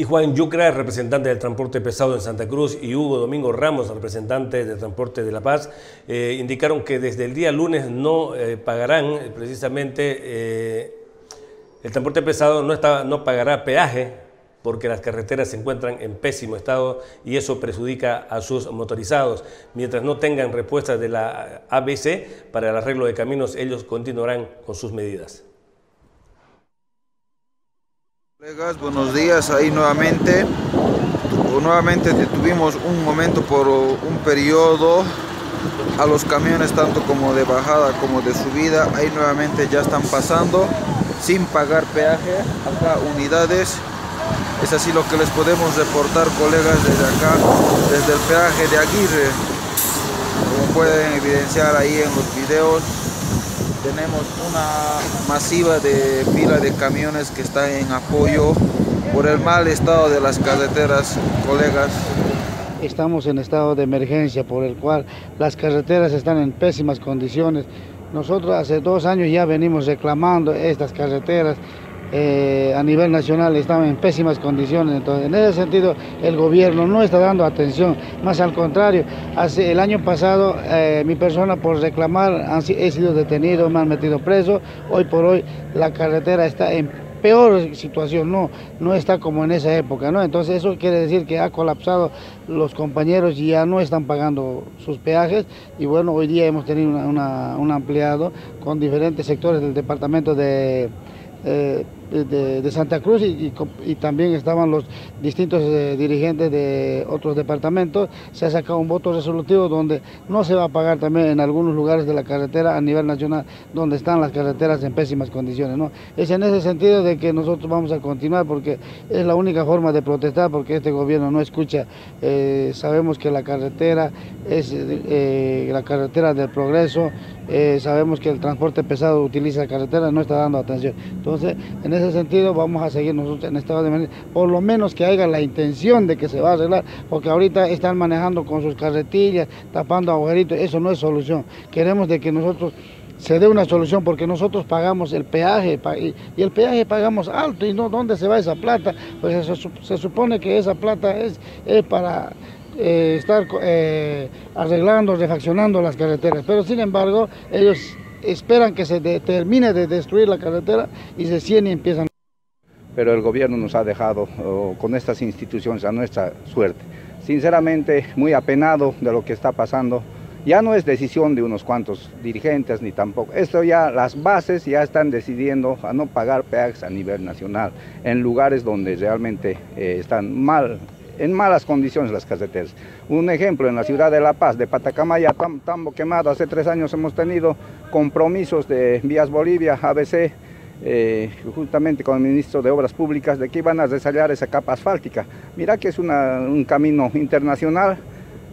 Y Juan Yucra, representante del transporte pesado en Santa Cruz, y Hugo Domingo Ramos, representante del transporte de La Paz, eh, indicaron que desde el día lunes no eh, pagarán eh, precisamente, el transporte pesado no, está, no pagará peaje porque las carreteras se encuentran en pésimo estado y eso perjudica a sus motorizados. Mientras no tengan respuesta de la ABC para el arreglo de caminos, ellos continuarán con sus medidas. Colegas, buenos días ahí nuevamente. Nuevamente tuvimos un momento por un periodo a los camiones tanto como de bajada como de subida. Ahí nuevamente ya están pasando sin pagar peaje. Acá unidades. Es así lo que les podemos reportar colegas desde acá, desde el peaje de Aguirre. Como pueden evidenciar ahí en los videos, tenemos una masiva de fila de camiones que está en apoyo por el mal estado de las carreteras, colegas. Estamos en estado de emergencia por el cual las carreteras están en pésimas condiciones. Nosotros hace dos años ya venimos reclamando estas carreteras eh, a nivel nacional están en pésimas condiciones. Entonces, en ese sentido, el gobierno no está dando atención, más al contrario. Hace, el año pasado, eh, mi persona por reclamar han, he sido detenido, me han metido preso. Hoy por hoy, la carretera está en peor situación, no, no está como en esa época, ¿no? Entonces eso quiere decir que ha colapsado, los compañeros ya no están pagando sus peajes y bueno, hoy día hemos tenido un ampliado con diferentes sectores del departamento de... Eh, de, Santa Cruz y, también estaban los distintos eh, dirigentes de otros departamentos, se ha sacado un voto resolutivo donde no se va a pagar también en algunos lugares de la carretera a nivel nacional donde están las carreteras en pésimas condiciones. ¿no? Es en ese sentido de que nosotros vamos a continuar porque es la única forma de protestar porque este gobierno no escucha. Eh, sabemos que la carretera es eh, la carretera del progreso, sabemos que el transporte pesado utiliza la carretera, no está dando atención. Entonces, en ese sentido vamos a seguir nosotros en estado de por lo menos que haya la intención de que se va a arreglar, porque ahorita están manejando con sus carretillas, tapando agujeritos, eso no es solución. Queremos de que nosotros se dé una solución porque nosotros pagamos el peaje y el peaje pagamos alto y no dónde se va esa plata, pues se, supone que esa plata es, para eh, estar eh, arreglando, refaccionando las carreteras, pero sin embargo ellos esperan que se termine de destruir la carretera y se cien y empiezan. Pero el gobierno nos ha dejado con estas instituciones a nuestra suerte. Sinceramente, muy apenado de lo que está pasando. Ya no es decisión de unos cuantos dirigentes ni tampoco. Esto ya, las bases ya están decidiendo a no pagar peajes a nivel nacional en lugares donde realmente eh, están mal en malas condiciones las carreteras. Un ejemplo, en la ciudad de La Paz, de Patacamaya, Tambo Quemado, hace tres años hemos tenido compromisos de Vías Bolivia, ABC, eh, justamente con el ministro de Obras Públicas, de que iban a desarrollar esa capa asfáltica. Mira que es un camino internacional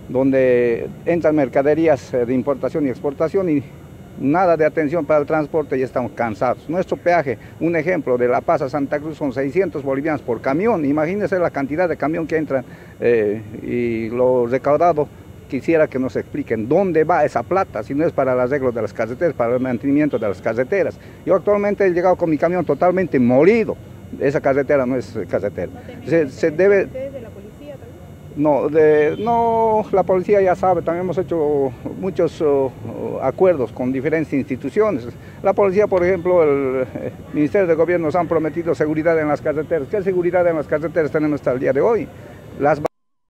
donde entran mercaderías de importación y exportación nada de atención para el transporte y estamos cansados. Nuestro peaje, un ejemplo, de La Paz a Santa Cruz son 600 bolivianos por camión. Imagínense la cantidad de camión que entran eh, y lo recaudado. Quisiera que nos expliquen dónde va esa plata, si no es para el arreglo de las carreteras, para el mantenimiento de las carreteras. Yo actualmente he llegado con mi camión totalmente molido. Esa carretera no es carretera. se debe no, no, la policía ya sabe, también hemos hecho muchos uh, acuerdos con diferentes instituciones. La policía, por ejemplo, el, eh, Ministerio de Gobierno nos han prometido seguridad en las carreteras. ¿Qué seguridad en las carreteras tenemos hasta el día de hoy? Las